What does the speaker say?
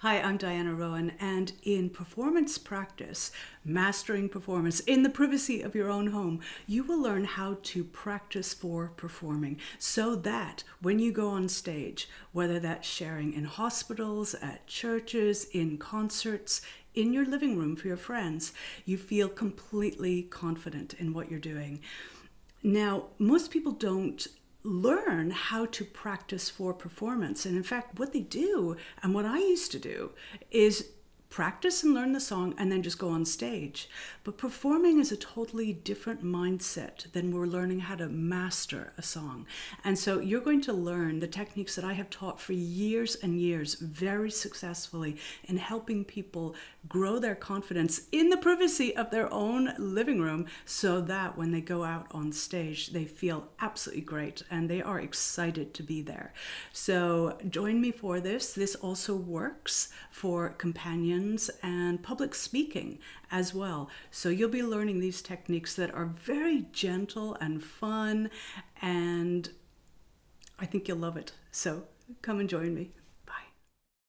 Hi, I'm Diana Rowan, and in performance practice, mastering performance in the privacy of your own home, you will learn how to practice for performing so that when you go on stage, whether that's sharing in hospitals, at churches, in concerts, in your living room for your friends, you feel completely confident in what you're doing. Now, most people don't learn how to practice for performance. And in fact, what they do, and what I used to do, is practice and learn the song and then just go on stage. But performing is a totally different mindset than we're learning how to master a song. And so you're going to learn the techniques that I have taught for years and years very successfully in helping people grow their confidence in the privacy of their own living room so that when they go out on stage, they feel absolutely great and they are excited to be there. So join me for this. This also works for companions and public speaking as well. So you'll be learning these techniques that are very gentle and fun, and I think you'll love it. So come and join me.